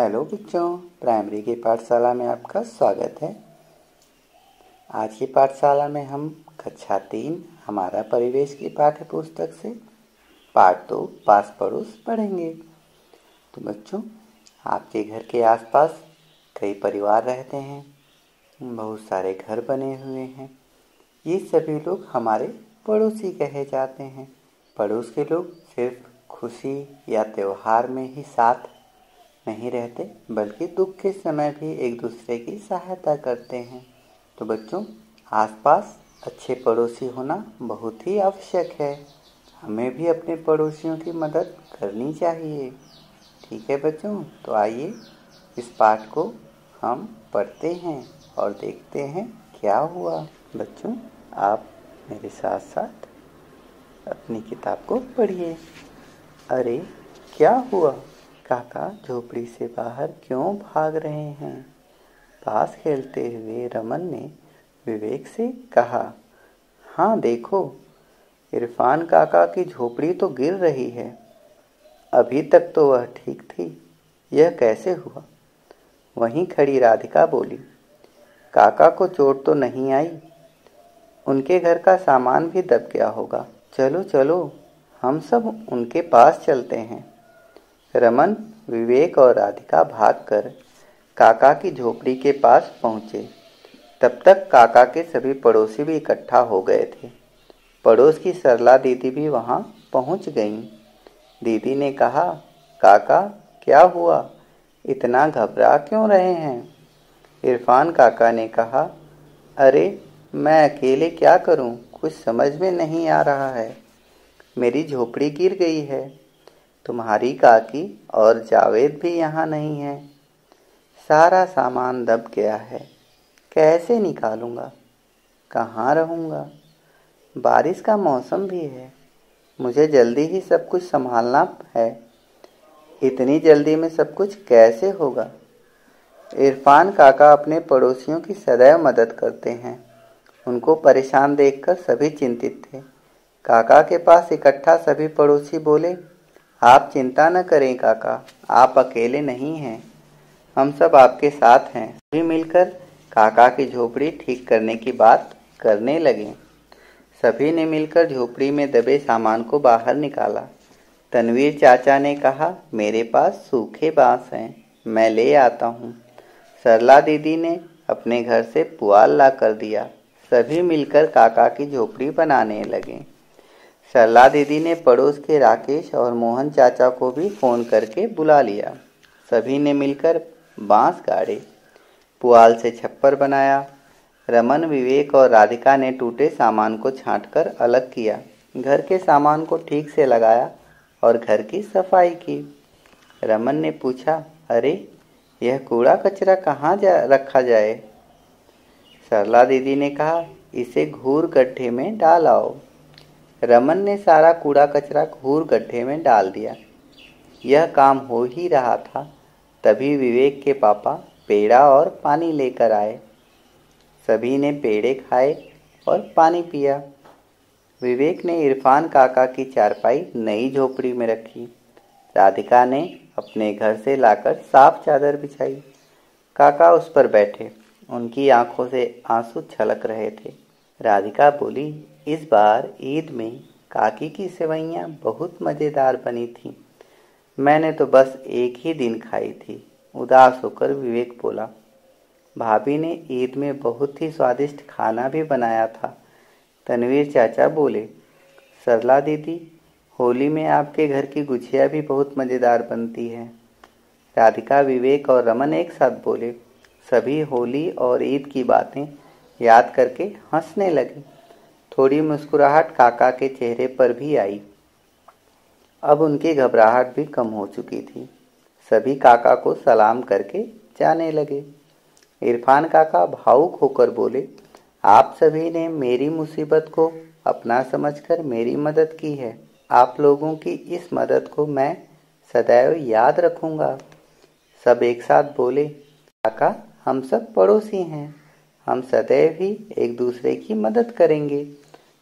Hello बच्चों, primary की पाठशाला में आपका स्वागत है। आज की पाठशाला में हम कक्षा तीन, हमारा परिवेश की पाठ्य पुस्तक से पाठ दो, पास पड़ोस पढ़ेंगे। तो बच्चों, आपके घर के आसपास कई परिवार रहते हैं, बहुत सारे घर बने हुए हैं। ये सभी लोग हमारे पड़ोसी कहे जाते हैं। पड़ोस के लोग सिर्फ़ खुशी या त्यौहार में ही साथ नहीं रहते, बल्कि दुख के समय भी एक दूसरे की सहायता करते हैं। तो बच्चों, आसपास अच्छे पड़ोसी होना बहुत ही आवश्यक है। हमें भी अपने पड़ोसियों की मदद करनी चाहिए। ठीक है बच्चों तो आइए इस पाठ को हम पढ़ते हैं और देखते हैं क्या हुआ। बच्चों, आप मेरे साथ साथ अपनी किताब को पढ़िए। अरे, क्या हुआ? काका झोपड़ी से बाहर क्यों भाग रहे हैं? पास खेलते हुए रमन ने विवेक से कहा हाँ देखो, इरफान काका की झोपड़ी तो गिर रही है। अभी तक तो वह ठीक थी। यह कैसे हुआ? वहीं खड़ी राधिका बोली, काका को चोट तो नहीं आई। उनके घर का सामान भी दब गया होगा। चलो चलो, हम सब उनके पास चलते हैं। रमन, विवेक और राधिका भागकर काका की झोपड़ी के पास पहुँचे। तब तक काका के सभी पड़ोसी भी इकट्ठा हो गए थे। पड़ोस की सरला दीदी भी वहाँ पहुँच गईं। दीदी ने कहा, काका, क्या हुआ? इतना घबरा क्यों रहे हैं? इरफान काका ने कहा, अरे, मैं अकेले क्या करूँ? कुछ समझ में नहीं आ रहा है। मेरी झोपड़ी गिर गई है। तुम्हारी काकी और जावेद भी यहाँ नहीं है। सारा सामान दब गया है। कैसे निकालूँगा? कहाँ रहूँगा? बारिश का मौसम भी है। मुझे जल्दी ही सब कुछ संभालना है। इतनी जल्दी में सब कुछ कैसे होगा? इरफान काका अपने पड़ोसियों की सदैव मदद करते हैं। उनको परेशान देखकर सभी चिंतित थे। काका के पास इकट्ठा सभी पड़ोसी बोले आप चिंता न करें काका, आप अकेले नहीं हैं। हम सब आपके साथ हैं। सभी मिलकर काका की झोपड़ी ठीक करने की बात करने लगे। सभी ने मिलकर झोपड़ी में दबे सामान को बाहर निकाला। तनवीर चाचा ने कहा, मेरे पास सूखे बाँस हैं, मैं ले आता हूँ। सरला दीदी ने अपने घर से पुआल ला कर दिया। सभी मिलकर काका की झोपड़ी बनाने लगे। सरला दीदी ने पड़ोस के राकेश और मोहन चाचा को भी फ़ोन करके बुला लिया। सभी ने मिलकर बाँस गाड़े, पुआल से छप्पर बनाया। रमन, विवेक और राधिका ने टूटे सामान को छांटकर अलग किया। घर के सामान को ठीक से लगाया और घर की सफ़ाई की। रमन ने पूछा, अरे, यह कूड़ा कचरा कहाँ जा, रखा जाए? सरला दीदी ने कहा, इसे घूर गड्ढे में डाल आओ। रमन ने सारा कूड़ा कचरा घूर गड्ढे में डाल दिया। यह काम हो ही रहा था, तभी विवेक के पापा पेड़ा और पानी लेकर आए। सभी ने पेड़े खाए और पानी पिया। विवेक ने इरफान काका की चारपाई नई झोपड़ी में रखी। राधिका ने अपने घर से लाकर साफ़ चादर बिछाई। काका उस पर बैठे। उनकी आँखों से आँसू छलक रहे थे। राधिका बोली इस बार ईद में काकी की सेवैयाँ बहुत मज़ेदार बनी थी। मैंने तो बस एक ही दिन खाई थी। उदास होकर विवेक बोला, भाभी ने ईद में बहुत ही स्वादिष्ट खाना भी बनाया था। तनवीर चाचा बोले, सरला दीदी, होली में आपके घर की गुछिया भी बहुत मज़ेदार बनती है। राधिका, विवेक और रमन एक साथ बोले, सभी होली और ईद की बातें याद करके हंसने लगे। थोड़ी मुस्कुराहट काका के चेहरे पर भी आई। अब उनकी घबराहट भी कम हो चुकी थी। सभी काका को सलाम करके जाने लगे। इरफान काका भावुक होकर बोले, आप सभी ने मेरी मुसीबत को अपना समझकर मेरी मदद की है। आप लोगों की इस मदद को मैं सदैव याद रखूँगा। सब एक साथ बोले, काका, हम सब पड़ोसी हैं। हम सदैव ही एक दूसरे की मदद करेंगे।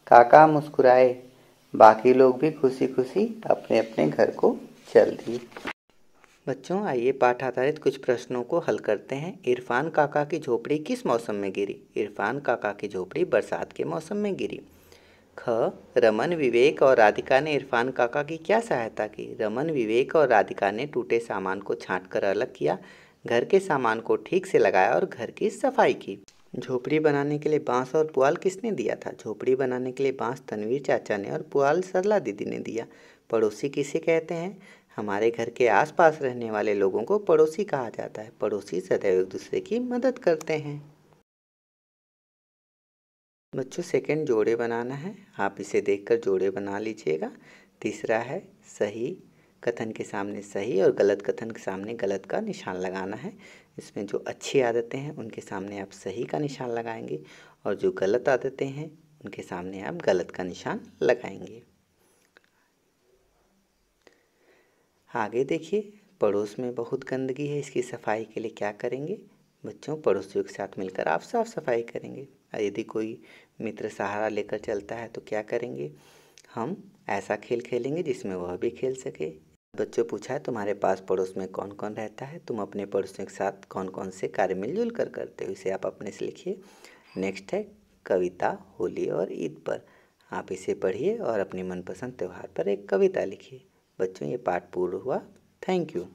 काका मुस्कुराए। बाकी लोग भी खुशी खुशी अपने अपने घर को चल दिए बच्चों, आइए पाठ आधारित कुछ प्रश्नों को हल करते हैं। इरफान काका की झोपड़ी किस मौसम में गिरी? इरफान काका की झोपड़ी बरसात के मौसम में गिरी। ख, रमन, विवेक और राधिका ने इरफान काका की क्या सहायता की? रमन, विवेक और राधिका ने टूटे सामान को छांट कर अलग किया, घर के सामान को ठीक से लगाया और घर की सफ़ाई की। झोपड़ी बनाने के लिए बाँस और पुआल किसने दिया था? झोपड़ी बनाने के लिए बाँस तनवीर चाचा ने और पुआल सरला दीदी ने दिया। पड़ोसी किसे कहते हैं? हमारे घर के आसपास रहने वाले लोगों को पड़ोसी कहा जाता है। पड़ोसी सदैव एक दूसरे की मदद करते हैं। बच्चों सेकंड जोड़े बनाना है। आप इसे देखकर जोड़े बना लीजिएगा। तीसरा है, सही कथन के सामने सही और गलत कथन के सामने गलत का निशान लगाना है। इसमें जो अच्छी आदतें हैं, उनके सामने आप सही का निशान लगाएँगे और जो गलत आदतें हैं, उनके सामने आप गलत का निशान लगाएँगे। आगे देखिए, पड़ोस में बहुत गंदगी है, इसकी सफ़ाई के लिए क्या करेंगे? बच्चों, पड़ोसियों के साथ मिलकर आप साफ़ सफ़ाई करेंगे। यदि कोई मित्र सहारा लेकर चलता है तो क्या करेंगे? हम ऐसा खेल खेलेंगे जिसमें वह भी खेल सके। बच्चों पूछा है, तुम्हारे पास पड़ोस में कौन कौन रहता है? तुम अपने पड़ोसियों के साथ कौन कौन से कार्य मिलजुल कर करते हो? इसे आप अपने से लिखिए। नेक्स्ट है, कविता, होली और ईद पर। आप इसे पढ़िए और अपने मनपसंद त्यौहार पर एक कविता लिखिए। बच्चों, ये पाठ पूर्ण हुआ। Thank you.